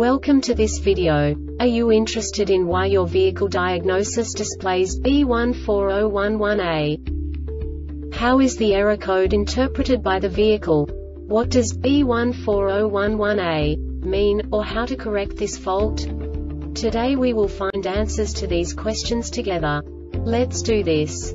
Welcome to this video. Are you interested in why your vehicle diagnosis displays B14011A? How is the error code interpreted by the vehicle? What does B14011A mean, or how to correct this fault? Today we will find answers to these questions together. Let's do this.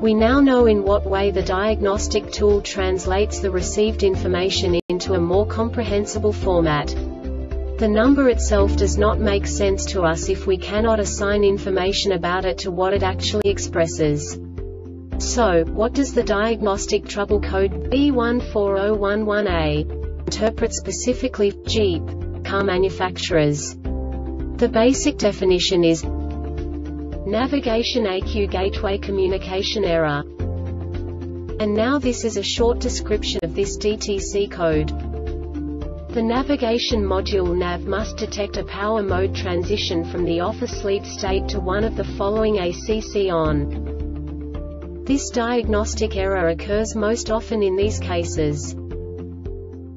We now know in what way the diagnostic tool translates the received information into a more comprehensible format. The number itself does not make sense to us if we cannot assign information about it to what it actually expresses. So, what does the diagnostic trouble code B140111A interpret specifically Jeep car manufacturers? The basic definition is Navigation ECU Gateway Communication Error. And now this is a short description of this DTC code. The navigation module NAV must detect a power mode transition from the off-asleep state to one of the following ACC on. This diagnostic error occurs most often in these cases.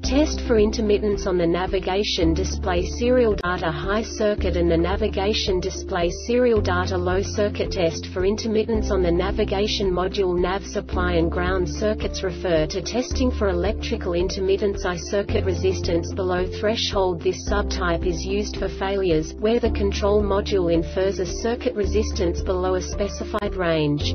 Test for intermittents on the navigation display serial data high circuit and the navigation display serial data low circuit test for intermittents on the navigation module nav supply and ground circuits refer to testing for electrical intermittents I circuit resistance below threshold This subtype is used for failures, where the control module infers a circuit resistance below a specified range.